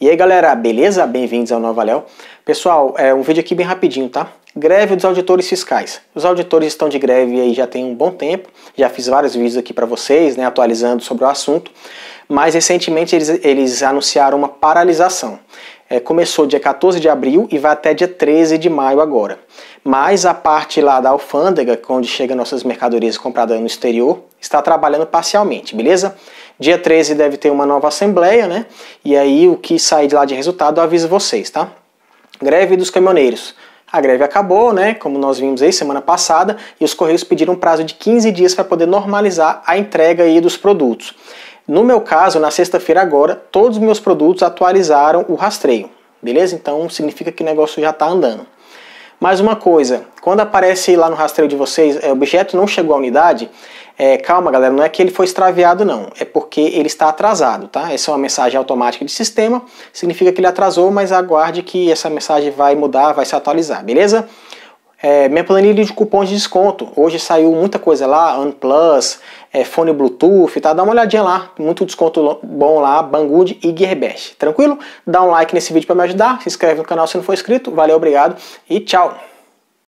E aí galera, beleza? Bem-vindos ao Nova Léo. Pessoal, é um vídeo aqui bem rapidinho, tá? Greve dos auditores fiscais. Os auditores estão de greve aí já tem um bom tempo, já fiz vários vídeos aqui para vocês, né, atualizando sobre o assunto, mas recentemente eles, eles anunciaram uma paralisação. É, começou dia 14 de abril e vai até dia 13 de maio agora. Mas a parte lá da alfândega, onde chegam nossas mercadorias compradas no exterior, está trabalhando parcialmente, beleza? Dia 13 deve ter uma nova assembleia, né? E aí o que sair de lá de resultado eu aviso vocês, tá? Greve dos caminhoneiros. A greve acabou, né? Como nós vimos aí semana passada, e os Correios pediram um prazo de 15 dias para poder normalizar a entrega aí dos produtos. No meu caso, na sexta-feira agora, todos os meus produtos atualizaram o rastreio, beleza? Então significa que o negócio já está andando. Mais uma coisa, quando aparece lá no rastreio de vocês, é, o objeto não chegou à unidade, é, calma galera, não é que ele foi extraviado não, é porque ele está atrasado, tá? Essa é uma mensagem automática de sistema, significa que ele atrasou, mas aguarde que essa mensagem vai mudar, vai se atualizar, beleza? É, minha planilha de cupons de desconto, hoje saiu muita coisa lá, OnePlus, é, fone Bluetooth, tá? Dá uma olhadinha lá, muito desconto bom lá, Banggood e Gearbest, tranquilo? Dá um like nesse vídeo para me ajudar, se inscreve no canal se não for inscrito, valeu, obrigado e tchau!